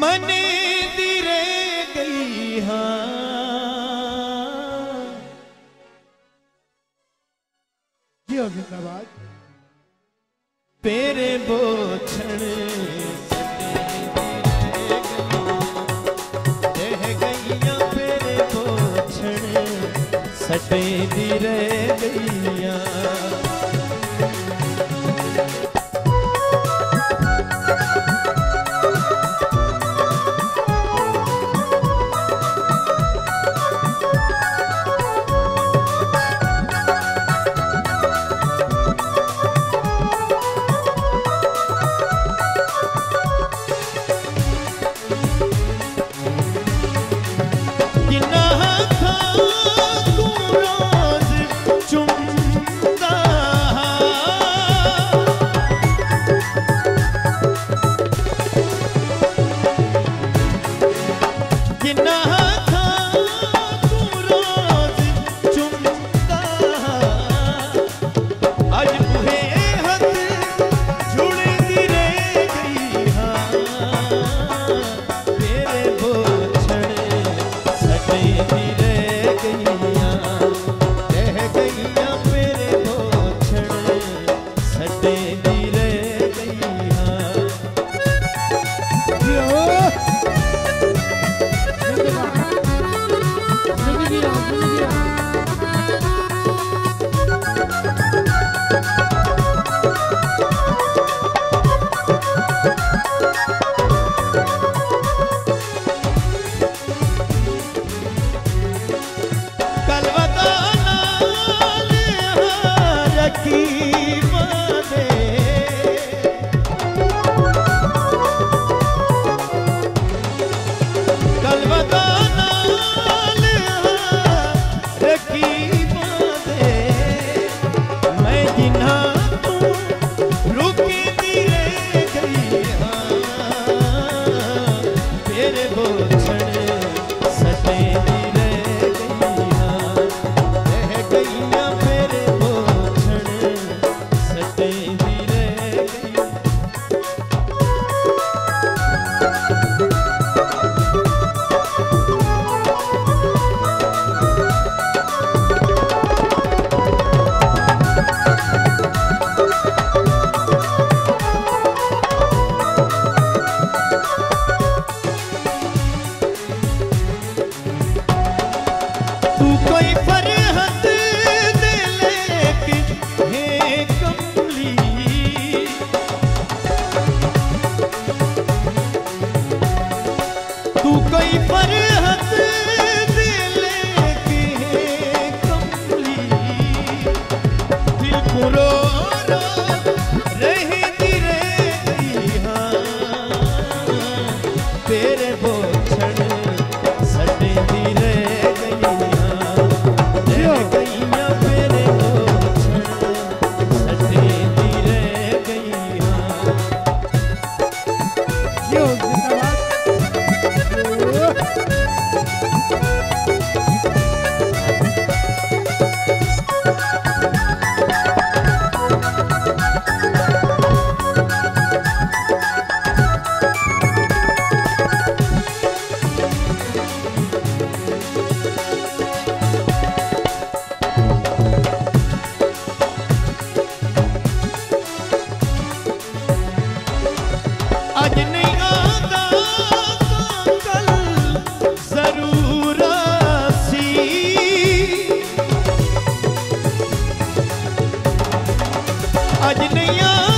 मने दिरे गई हाँ। ये हो जिंदाबाद। तेरे बोछड़ सटे दी रह गई Uh-huh. 对 नहीं